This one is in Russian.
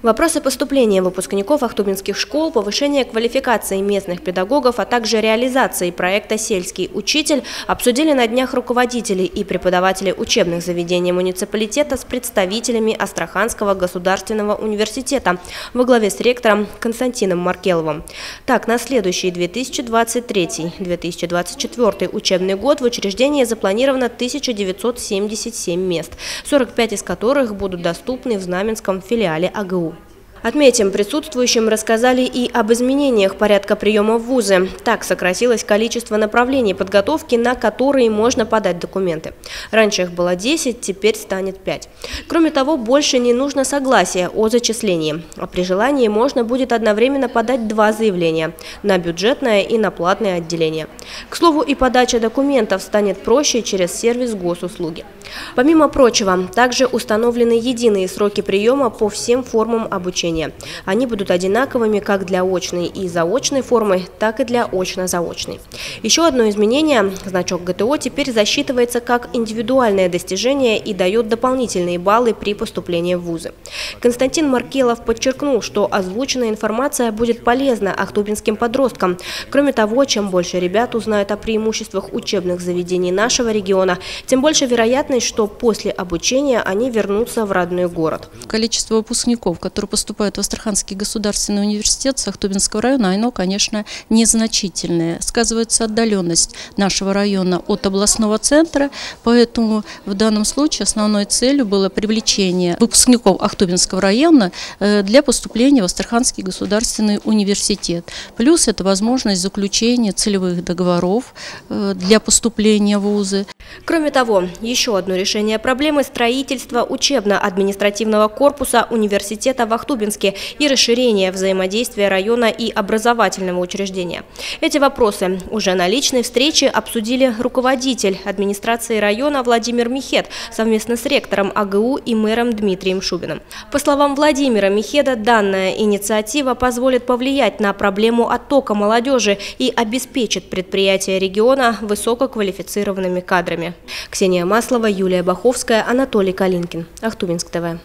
Вопросы поступления выпускников ахтубинских школ, повышения квалификации местных педагогов, а также реализации проекта «Сельский учитель» обсудили на днях руководителей и преподавателей учебных заведений муниципалитета с представителями Астраханского государственного университета во главе с ректором Константином Маркеловым. Так, на следующий 2023-2024 учебный год в учреждении запланировано 1977 мест, 45 из которых будут доступны в Знаменском филиале АГУ. Отметим, присутствующим рассказали и об изменениях порядка приема в вузы. Так сократилось количество направлений подготовки, на которые можно подать документы. Раньше их было 10, теперь станет 5. Кроме того, больше не нужно согласия о зачислении. А при желании можно будет одновременно подать два заявления – на бюджетное и на платное отделение. К слову, и подача документов станет проще через сервис госуслуги. Помимо прочего, также установлены единые сроки приема по всем формам обучения. Они будут одинаковыми как для очной и заочной формы, так и для очно-заочной. Еще одно изменение – значок ГТО теперь засчитывается как индивидуальное достижение и дает дополнительные баллы при поступлении в вузы. Константин Маркелов подчеркнул, что озвученная информация будет полезна ахтубинским подросткам. Кроме того, чем больше ребят узнают о преимуществах учебных заведений нашего региона, тем больше вероятность, что после обучения они вернутся в родной город. Количество выпускников, которые поступают в Астраханский государственный университет Сахтубинского района, оно, конечно, незначительное. Сказывается отдаленность нашего района от областного центра, поэтому в данном случае основной целью было привлечение выпускников Ахтубинского района э, для поступления в Астраханский государственный университет. Плюс это возможность заключения целевых договоров э, для поступления в вузы. Кроме того, еще одно решение проблемы строительства учебно-административного корпуса университета в Ахтубинске и расширение взаимодействия района и образовательного учреждения. Эти вопросы уже на личной встрече обсудили руководитель администрации района Владимир Михет совместно с ректором АГУ и мэром Дмитрием Шубиным. По словам Владимира Михеда, данная инициатива позволит повлиять на проблему оттока молодежи и обеспечит предприятия региона высококвалифицированными кадрами. Ксения Маслова, Юлия Баховская, Анатолий Калинкин. Ахтубинск ТВ.